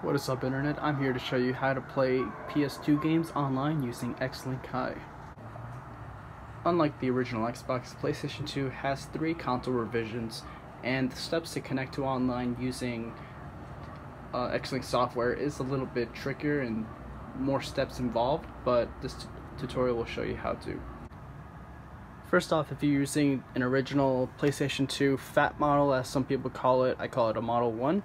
What is up internet? I'm here to show you how to play PS2 games online using Xlink Kai. Unlike the original Xbox, PlayStation 2 has three console revisions and the steps to connect to online using uh, X-Link software is a little bit trickier and more steps involved, but this tutorial will show you how to. First off, if you're using an original PlayStation 2 fat model, as some people call it, I call it a Model 1,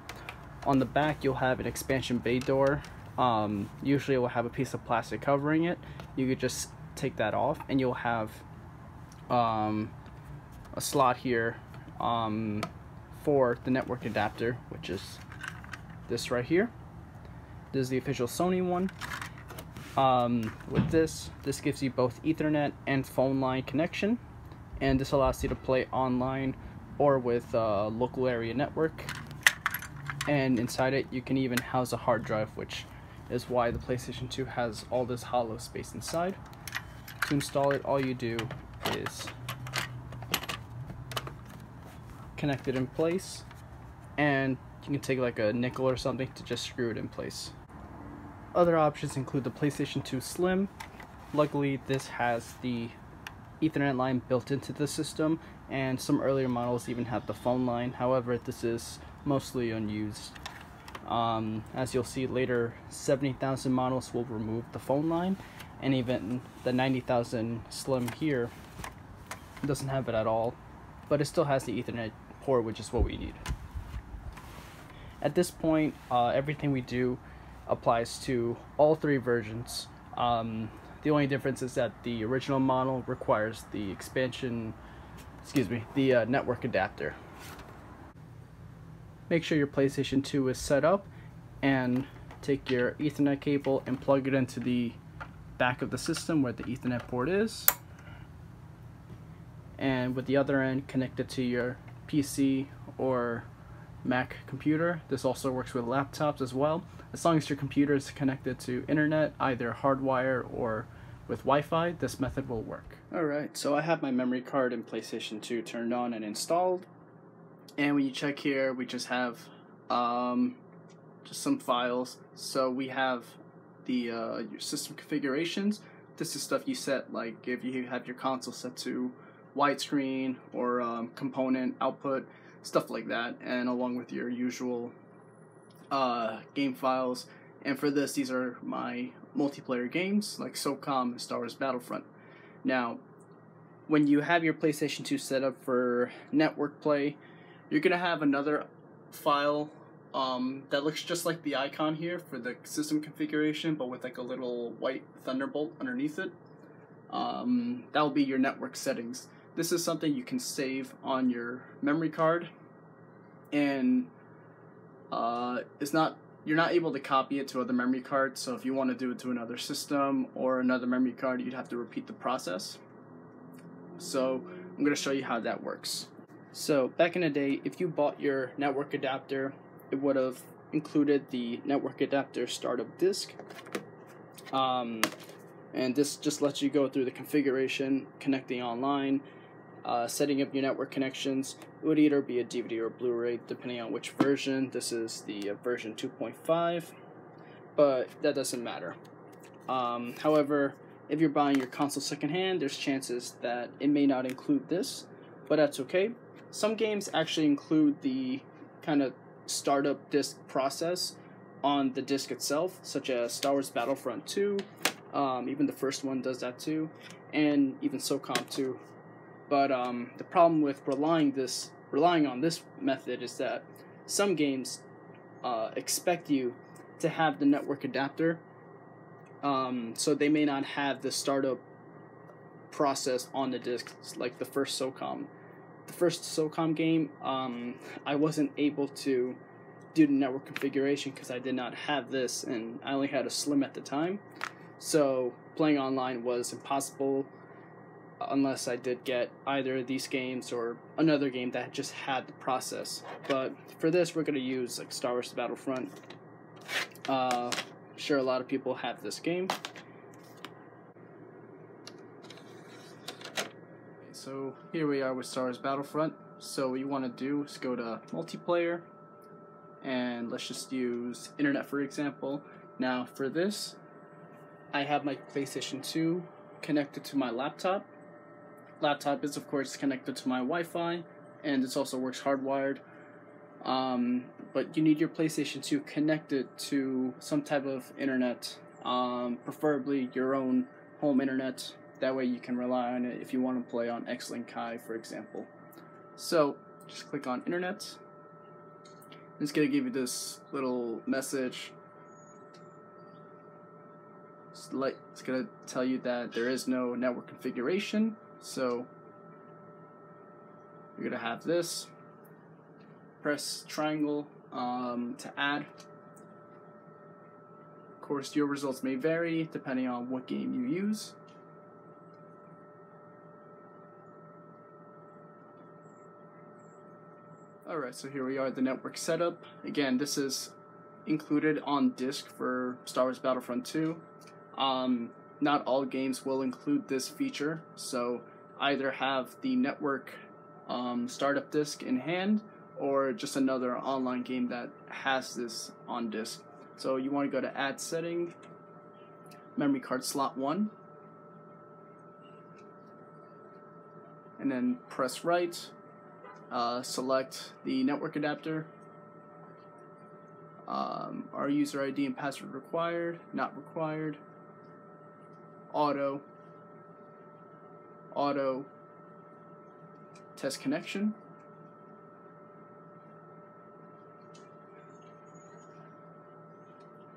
on the back you'll have an expansion bay door. Um, usually it will have a piece of plastic covering it. You could just take that off and you'll have um, a slot here um, for the network adapter, which is this right here. This is the official Sony one. Um, with this, this gives you both Ethernet and phone line connection, and this allows you to play online or with uh, local area network and inside it you can even house a hard drive which is why the PlayStation 2 has all this hollow space inside. To install it all you do is connect it in place and you can take like a nickel or something to just screw it in place. Other options include the PlayStation 2 Slim. Luckily this has the Ethernet line built into the system and some earlier models even have the phone line. However, this is mostly unused. Um, as you'll see later, 70,000 models will remove the phone line, and even the 90,000 Slim here doesn't have it at all, but it still has the Ethernet port, which is what we need. At this point, uh, everything we do applies to all three versions. Um, the only difference is that the original model requires the expansion, excuse me, the uh, network adapter make sure your PlayStation 2 is set up and take your Ethernet cable and plug it into the back of the system where the Ethernet port is and with the other end connect it to your PC or Mac computer. This also works with laptops as well. As long as your computer is connected to internet, either hardwire or with Wi-Fi, this method will work. Alright, so I have my memory card and PlayStation 2 turned on and installed. And when you check here, we just have um, just some files. So we have the uh, your system configurations. This is stuff you set, like if you have your console set to widescreen or um, component output, stuff like that, and along with your usual uh, game files. And for this, these are my multiplayer games like SOCOM and Star Wars Battlefront. Now, when you have your PlayStation 2 set up for network play, you're gonna have another file um, that looks just like the icon here for the system configuration, but with like a little white thunderbolt underneath it. Um, that will be your network settings. This is something you can save on your memory card, and uh, it's not you're not able to copy it to other memory cards. So if you want to do it to another system or another memory card, you'd have to repeat the process. So I'm going to show you how that works. So back in the day, if you bought your network adapter, it would have included the network adapter startup disk. Um, and this just lets you go through the configuration, connecting online, uh, setting up your network connections. It would either be a DVD or Blu-ray, depending on which version. This is the uh, version 2.5, but that doesn't matter. Um, however, if you're buying your console secondhand, there's chances that it may not include this, but that's okay some games actually include the kind of startup disk process on the disk itself, such as Star Wars Battlefront 2. Um, even the first one does that too, and even SOCOM 2. But um, the problem with relying this relying on this method is that some games uh, expect you to have the network adapter, um, so they may not have the startup process on the disk, like the first SOCOM the first SOCOM game, um, I wasn't able to do the network configuration because I did not have this and I only had a Slim at the time. So playing online was impossible unless I did get either of these games or another game that just had the process. But for this, we're going to use like Star Wars Battlefront. Uh, sure, a lot of people have this game. So here we are with Star Wars Battlefront. So what you want to do is go to multiplayer and let's just use internet for example. Now for this, I have my PlayStation 2 connected to my laptop. Laptop is of course connected to my Wi-Fi, and this also works hardwired. Um, but you need your PlayStation 2 connected to some type of internet, um, preferably your own home internet. That way you can rely on it if you want to play on Xlink Kai, for example. So just click on internet. It's gonna give you this little message. It's, it's gonna tell you that there is no network configuration, so you're gonna have this. Press triangle um, to add. Of course, your results may vary depending on what game you use. Alright, so here we are, the network setup. Again, this is included on disk for Star Wars Battlefront 2. Um, not all games will include this feature, so either have the network um, startup disk in hand or just another online game that has this on disk. So you want to go to Add Setting, Memory Card Slot 1, and then press right uh, select the network adapter. Um, our user ID and password required, not required. Auto. Auto. Test connection.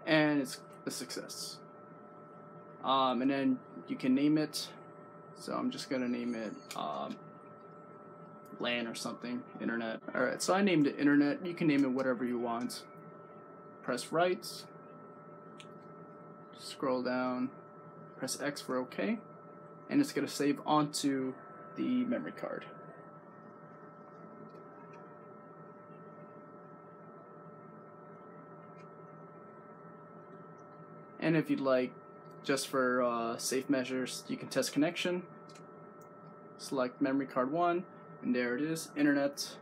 And it's a success. Um, and then you can name it. So I'm just gonna name it um, LAN or something, internet. Alright, so I named it internet. You can name it whatever you want. Press right. Scroll down. Press X for OK. And it's going to save onto the memory card. And if you'd like, just for uh, safe measures, you can test connection. Select memory card 1 and there it is, internet.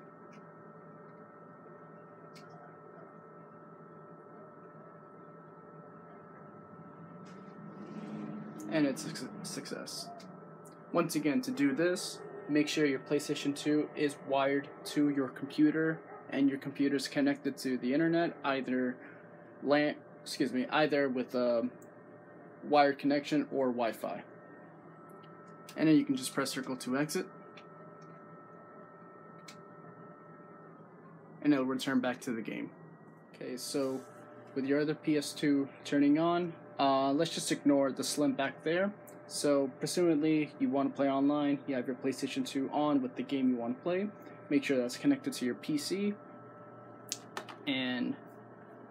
And it's a success. Once again, to do this, make sure your PlayStation 2 is wired to your computer and your computer is connected to the internet, either LAN, excuse me, either with a wired connection or Wi-Fi. And then you can just press circle to exit. And it'll return back to the game. Okay, so with your other PS2 turning on, uh, let's just ignore the slim back there. So, presumably, you want to play online, you have your PlayStation 2 on with the game you want to play. Make sure that's connected to your PC. And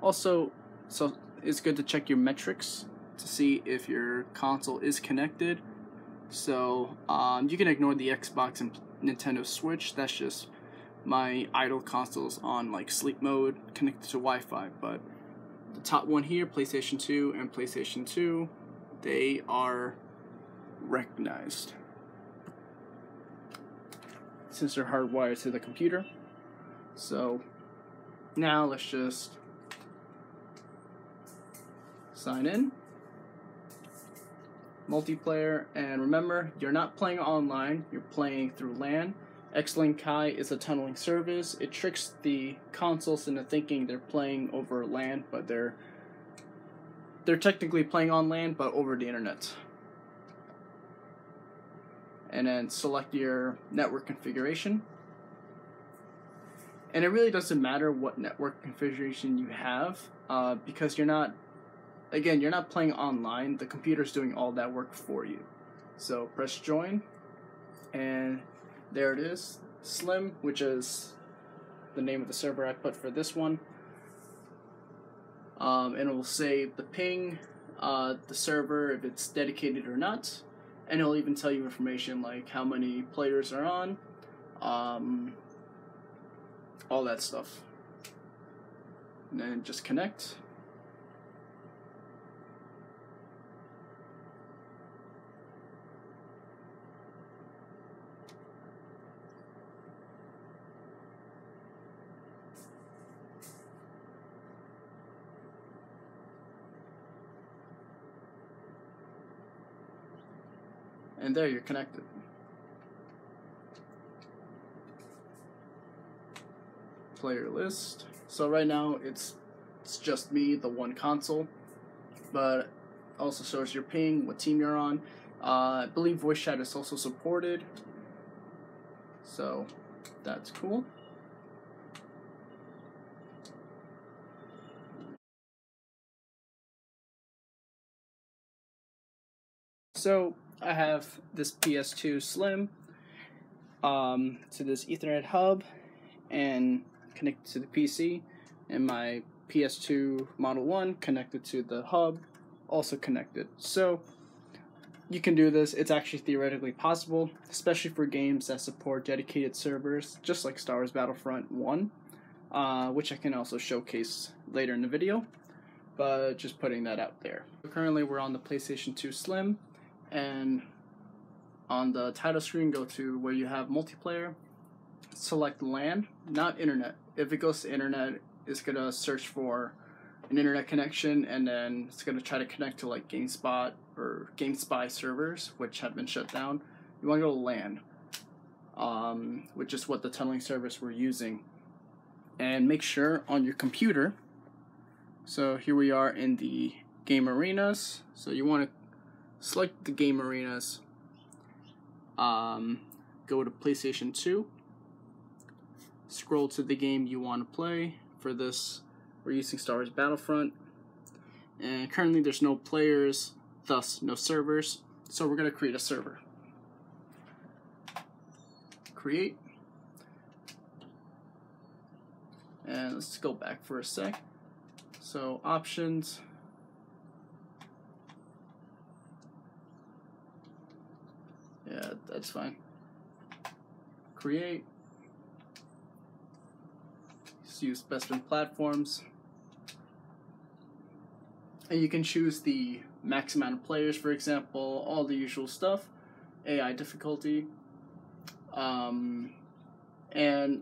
also, so it's good to check your metrics to see if your console is connected. So, um, you can ignore the Xbox and Nintendo Switch, that's just my idle consoles on like sleep mode connected to Wi-Fi, but the top one here, PlayStation 2 and PlayStation 2, they are recognized. Since they're hardwired to the computer. So now let's just sign in. Multiplayer and remember you're not playing online you're playing through LAN Xlink Kai is a tunneling service. It tricks the consoles into thinking they're playing over LAN, but they're they're technically playing on LAN, but over the internet. And then select your network configuration. And it really doesn't matter what network configuration you have, uh, because you're not, again, you're not playing online. The computer's doing all that work for you. So press join, and there it is, Slim, which is the name of the server I put for this one. Um, and it will say the ping, uh, the server, if it's dedicated or not, and it'll even tell you information like how many players are on, um, all that stuff. And then just connect. And there, you're connected. Player list. So right now, it's it's just me, the one console, but also shows your ping, what team you're on. Uh, I believe voice chat is also supported, so that's cool. So I have this PS2 Slim um, to this Ethernet hub and connected to the PC, and my PS2 Model 1 connected to the hub, also connected. So you can do this. It's actually theoretically possible, especially for games that support dedicated servers, just like Star Wars Battlefront 1, uh, which I can also showcase later in the video, but just putting that out there. Currently, we're on the PlayStation 2 Slim, and on the title screen, go to where you have multiplayer, select LAN, not internet. If it goes to internet, it's gonna search for an internet connection and then it's gonna try to connect to like GameSpot or GameSpy servers, which have been shut down. You wanna go to LAN, um, which is what the tunneling service we're using. And make sure on your computer, so here we are in the game arenas. So you wanna select the game arenas, um, go to PlayStation 2, scroll to the game you want to play. For this, we're using Star Wars Battlefront. And currently there's no players, thus no servers. So we're going to create a server. Create. And let's go back for a sec. So options. Yeah, that's fine. Create use best friend platforms. And you can choose the max amount of players, for example, all the usual stuff, AI difficulty. Um, and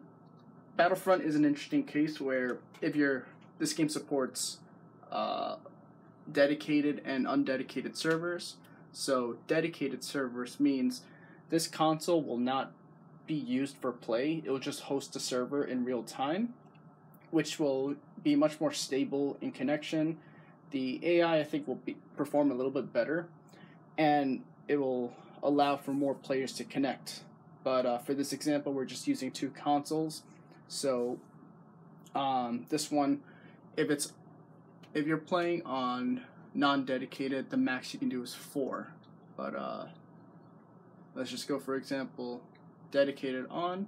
Battlefront is an interesting case where if you're this game supports uh, dedicated and undedicated servers. So dedicated servers means this console will not be used for play. It will just host a server in real time which will be much more stable in connection. The AI, I think, will be, perform a little bit better, and it will allow for more players to connect. But uh, for this example, we're just using two consoles. So um, this one, if it's if you're playing on non-dedicated, the max you can do is four. But uh, let's just go for example, dedicated on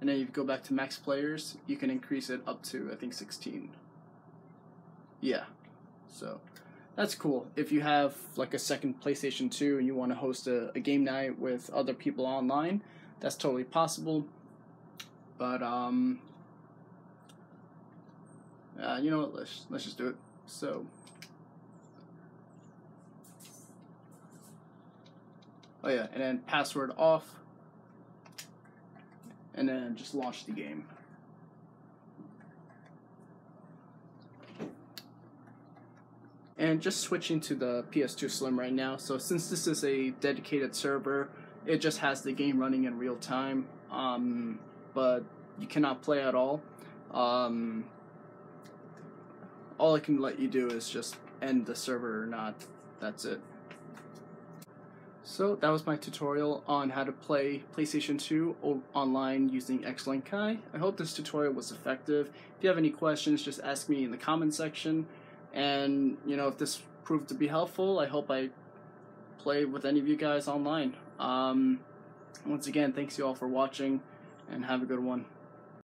and then you go back to max players, you can increase it up to I think 16. Yeah, so that's cool. If you have like a second PlayStation 2 and you want to host a, a game night with other people online, that's totally possible. But um, uh, you know what? Let's let's just do it. So. Oh yeah, and then password off and then just launch the game. And just switching to the PS2 Slim right now. So since this is a dedicated server, it just has the game running in real time, um, but you cannot play at all. Um, all I can let you do is just end the server or not. That's it. So that was my tutorial on how to play PlayStation 2 online using Xlink Kai. I hope this tutorial was effective. If you have any questions, just ask me in the comment section. And, you know, if this proved to be helpful, I hope I play with any of you guys online. Um, once again, thanks you all for watching, and have a good one.